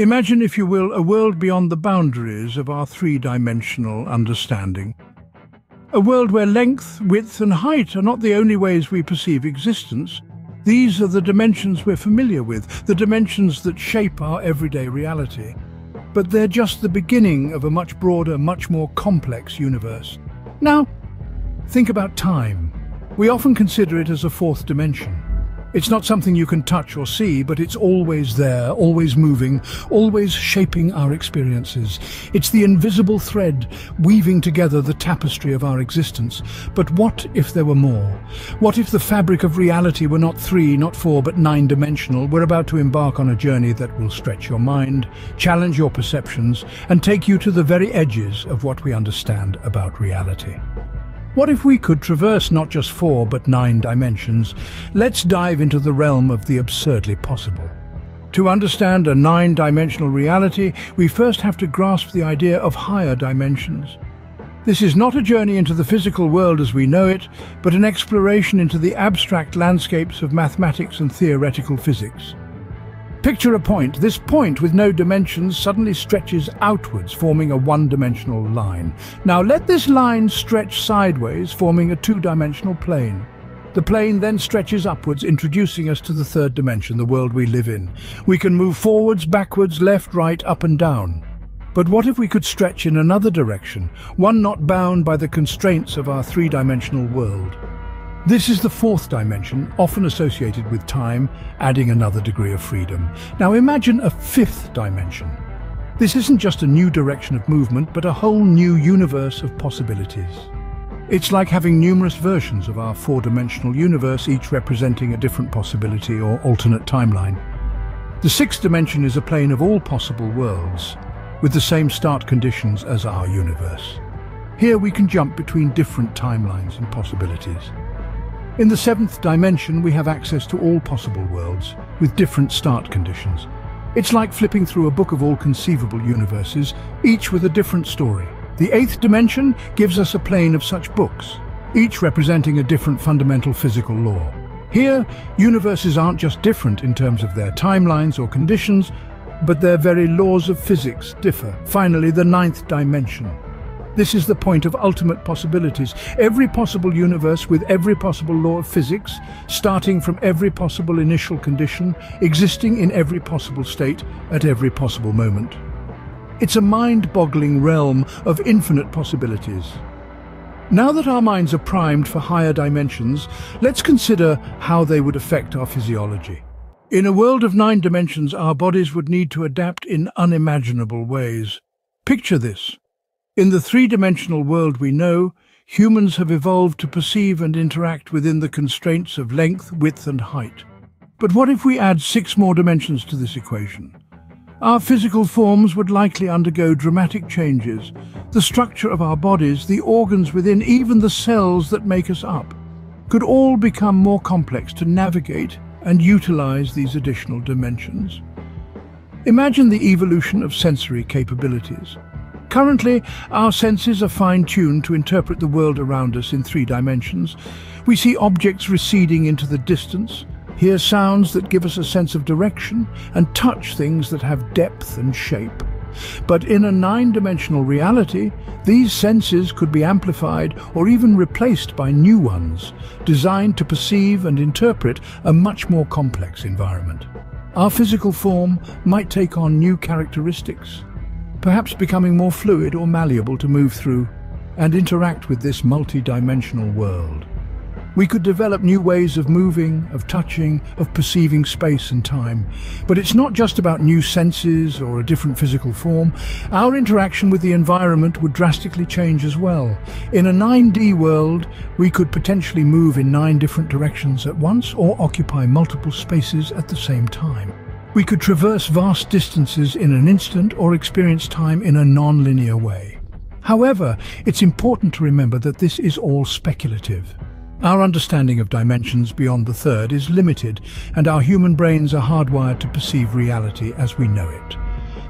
Imagine, if you will, a world beyond the boundaries of our three-dimensional understanding. A world where length, width and height are not the only ways we perceive existence. These are the dimensions we're familiar with, the dimensions that shape our everyday reality. But they're just the beginning of a much broader, much more complex universe. Now, think about time. We often consider it as a fourth dimension. It's not something you can touch or see, but it's always there, always moving, always shaping our experiences. It's the invisible thread weaving together the tapestry of our existence. But what if there were more? What if the fabric of reality were not three, not four, but nine-dimensional? We're about to embark on a journey that will stretch your mind, challenge your perceptions, and take you to the very edges of what we understand about reality. What if we could traverse not just four but nine dimensions? Let's dive into the realm of the absurdly possible. To understand a nine-dimensional reality, we first have to grasp the idea of higher dimensions. This is not a journey into the physical world as we know it, but an exploration into the abstract landscapes of mathematics and theoretical physics. Picture a point. This point with no dimensions suddenly stretches outwards, forming a one-dimensional line. Now let this line stretch sideways, forming a two-dimensional plane. The plane then stretches upwards, introducing us to the third dimension, the world we live in. We can move forwards, backwards, left, right, up and down. But what if we could stretch in another direction, one not bound by the constraints of our three-dimensional world? This is the fourth dimension, often associated with time, adding another degree of freedom. Now imagine a fifth dimension. This isn't just a new direction of movement, but a whole new universe of possibilities. It's like having numerous versions of our four-dimensional universe, each representing a different possibility or alternate timeline. The sixth dimension is a plane of all possible worlds, with the same start conditions as our universe. Here we can jump between different timelines and possibilities. In the seventh dimension, we have access to all possible worlds, with different start conditions. It's like flipping through a book of all conceivable universes, each with a different story. The eighth dimension gives us a plane of such books, each representing a different fundamental physical law. Here, universes aren't just different in terms of their timelines or conditions, but their very laws of physics differ. Finally, the ninth dimension. This is the point of ultimate possibilities. Every possible universe with every possible law of physics, starting from every possible initial condition, existing in every possible state at every possible moment. It's a mind-boggling realm of infinite possibilities. Now that our minds are primed for higher dimensions, let's consider how they would affect our physiology. In a world of nine dimensions, our bodies would need to adapt in unimaginable ways. Picture this. In the three-dimensional world we know, humans have evolved to perceive and interact within the constraints of length, width and height. But what if we add six more dimensions to this equation? Our physical forms would likely undergo dramatic changes. The structure of our bodies, the organs within, even the cells that make us up, could all become more complex to navigate and utilize these additional dimensions. Imagine the evolution of sensory capabilities. Currently, our senses are fine-tuned to interpret the world around us in three dimensions. We see objects receding into the distance, hear sounds that give us a sense of direction, and touch things that have depth and shape. But in a nine-dimensional reality, these senses could be amplified or even replaced by new ones, designed to perceive and interpret a much more complex environment. Our physical form might take on new characteristics, perhaps becoming more fluid or malleable to move through and interact with this multi-dimensional world. We could develop new ways of moving, of touching, of perceiving space and time. But it's not just about new senses or a different physical form. Our interaction with the environment would drastically change as well. In a 9D world, we could potentially move in nine different directions at once or occupy multiple spaces at the same time. We could traverse vast distances in an instant or experience time in a non-linear way. However, it's important to remember that this is all speculative. Our understanding of dimensions beyond the third is limited, and our human brains are hardwired to perceive reality as we know it.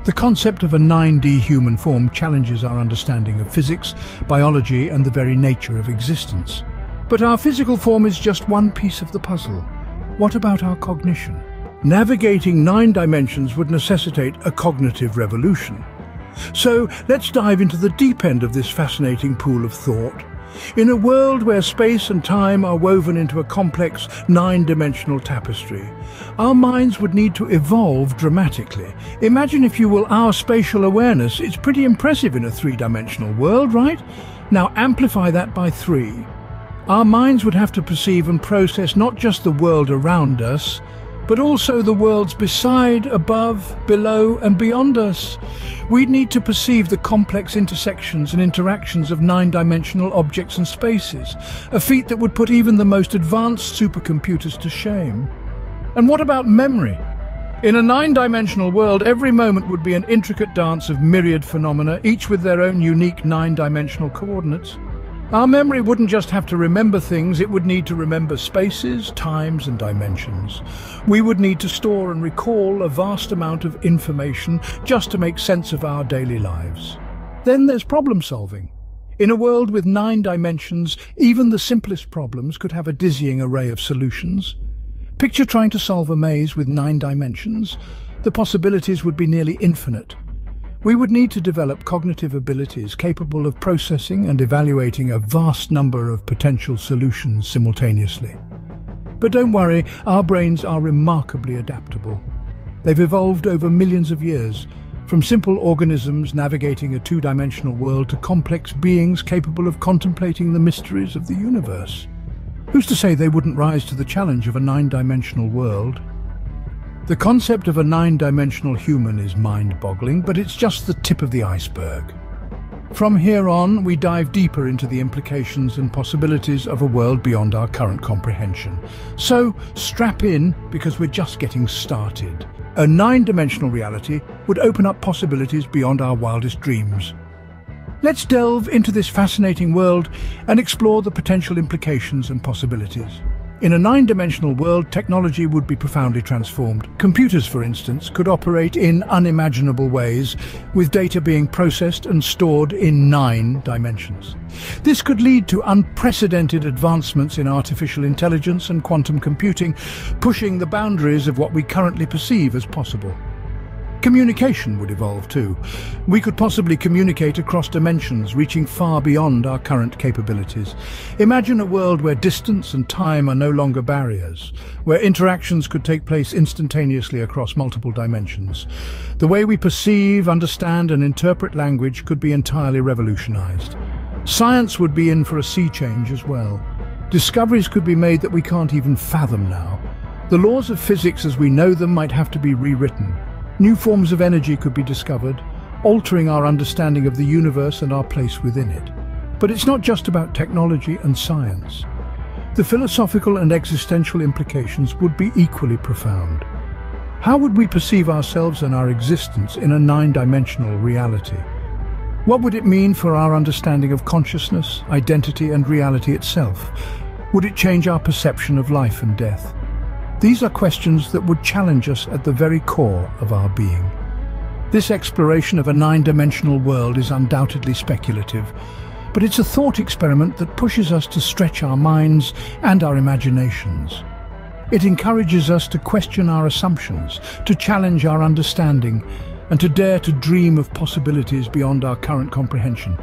The concept of a 9D human form challenges our understanding of physics, biology and the very nature of existence. But our physical form is just one piece of the puzzle. What about our cognition? Navigating nine dimensions would necessitate a cognitive revolution. So let's dive into the deep end of this fascinating pool of thought. In a world where space and time are woven into a complex nine-dimensional tapestry, our minds would need to evolve dramatically. Imagine, if you will, our spatial awareness. It's pretty impressive in a three-dimensional world, right? Now amplify that by three. Our minds would have to perceive and process not just the world around us, but also the worlds beside, above, below and beyond us. We'd need to perceive the complex intersections and interactions of nine-dimensional objects and spaces, a feat that would put even the most advanced supercomputers to shame. And what about memory? In a nine-dimensional world, every moment would be an intricate dance of myriad phenomena, each with their own unique nine-dimensional coordinates. Our memory wouldn't just have to remember things, it would need to remember spaces, times and dimensions. We would need to store and recall a vast amount of information just to make sense of our daily lives. Then there's problem solving. In a world with nine dimensions, even the simplest problems could have a dizzying array of solutions. Picture trying to solve a maze with nine dimensions. The possibilities would be nearly infinite. We would need to develop cognitive abilities capable of processing and evaluating a vast number of potential solutions simultaneously. But don't worry, our brains are remarkably adaptable. They've evolved over millions of years, from simple organisms navigating a two-dimensional world to complex beings capable of contemplating the mysteries of the universe. Who's to say they wouldn't rise to the challenge of a nine-dimensional world? The concept of a nine-dimensional human is mind-boggling, but it's just the tip of the iceberg. From here on, we dive deeper into the implications and possibilities of a world beyond our current comprehension. So, strap in, because we're just getting started. A nine-dimensional reality would open up possibilities beyond our wildest dreams. Let's delve into this fascinating world and explore the potential implications and possibilities. In a nine-dimensional world, technology would be profoundly transformed. Computers, for instance, could operate in unimaginable ways, with data being processed and stored in nine dimensions. This could lead to unprecedented advancements in artificial intelligence and quantum computing, pushing the boundaries of what we currently perceive as possible. Communication would evolve too. We could possibly communicate across dimensions, reaching far beyond our current capabilities. Imagine a world where distance and time are no longer barriers, where interactions could take place instantaneously across multiple dimensions. The way we perceive, understand and interpret language could be entirely revolutionized. Science would be in for a sea change as well. Discoveries could be made that we can't even fathom now. The laws of physics as we know them might have to be rewritten. New forms of energy could be discovered, altering our understanding of the universe and our place within it. But it's not just about technology and science. The philosophical and existential implications would be equally profound. How would we perceive ourselves and our existence in a nine-dimensional reality? What would it mean for our understanding of consciousness, identity and reality itself? Would it change our perception of life and death? These are questions that would challenge us at the very core of our being. This exploration of a nine-dimensional world is undoubtedly speculative, but it's a thought experiment that pushes us to stretch our minds and our imaginations. It encourages us to question our assumptions, to challenge our understanding, and to dare to dream of possibilities beyond our current comprehension.